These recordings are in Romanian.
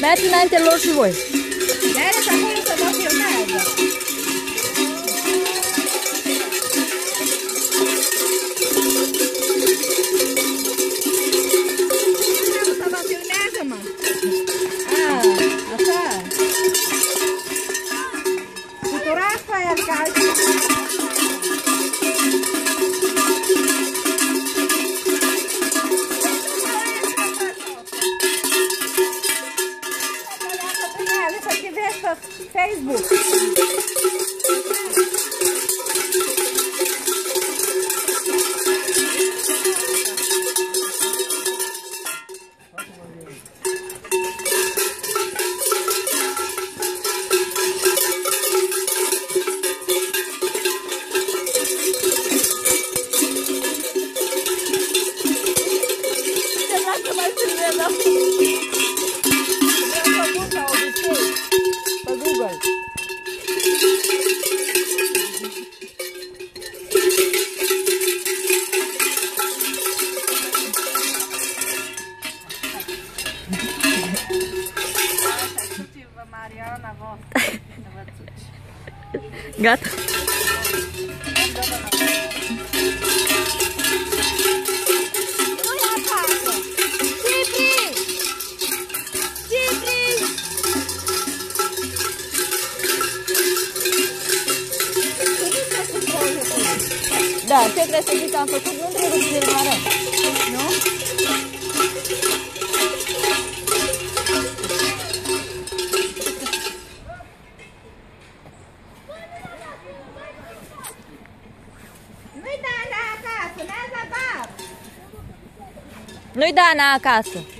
买点辣椒水。来点啥？我有啥子没有卖的？Doamna Gata. Da, ce trebuie să zic am făcut? Nu trebuie să-l mare. Não dá na Cássio.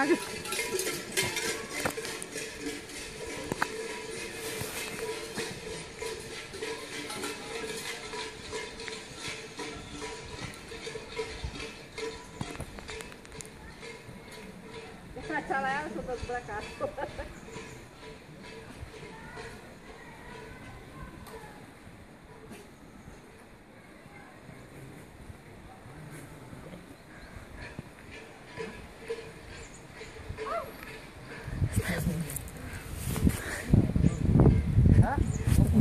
água. Vou catar lá, ela pra cá.